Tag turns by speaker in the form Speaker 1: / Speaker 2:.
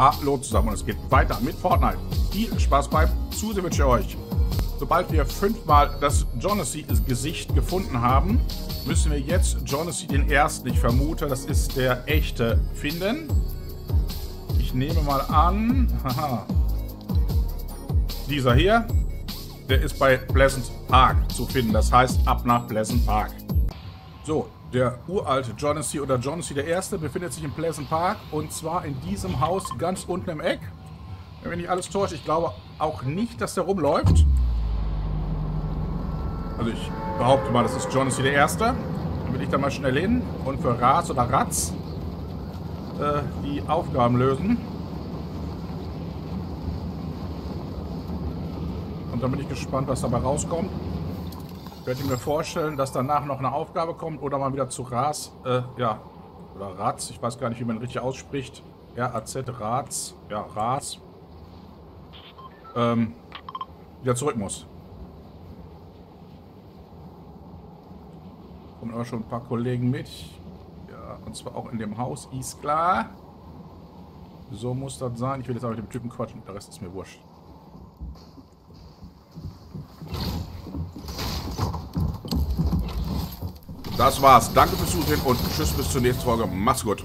Speaker 1: Hallo zusammen und es geht weiter mit Fortnite. Viel Spaß beim Zusehen wünsche ich euch. Sobald wir fünfmal das Jonassy-Gesicht gefunden haben, müssen wir jetzt Jonassy den ersten, ich vermute, das ist der echte, finden. Ich nehme mal an, haha, dieser hier, der ist bei Pleasant Park zu finden. Das heißt, ab nach Pleasant Park. So, der uralte Jonassy oder Jonassy der Erste befindet sich in Pleasant Park und zwar in diesem Haus ganz unten im Eck. Wenn nicht alles täuscht, ich glaube auch nicht, dass der rumläuft. Also ich behaupte mal, das ist Jonassy der Erste. Dann will ich da mal schnell hin und für Ras oder Ratz äh, die Aufgaben lösen. Und dann bin ich gespannt, was dabei rauskommt. Könnte ich mir vorstellen, dass danach noch eine Aufgabe kommt oder mal wieder zu Ras, äh, ja, oder Rats, ich weiß gar nicht, wie man richtig ausspricht. R-A-Z, Rats, ja, Ras. Ähm, wieder zurück muss. Kommen aber schon ein paar Kollegen mit. Ja, und zwar auch in dem Haus, ist klar. So muss das sein. Ich will jetzt auch mit dem Typen quatschen, der Rest ist mir wurscht. Das war's. Danke fürs Zusehen und tschüss bis zur nächsten Folge. Macht's gut.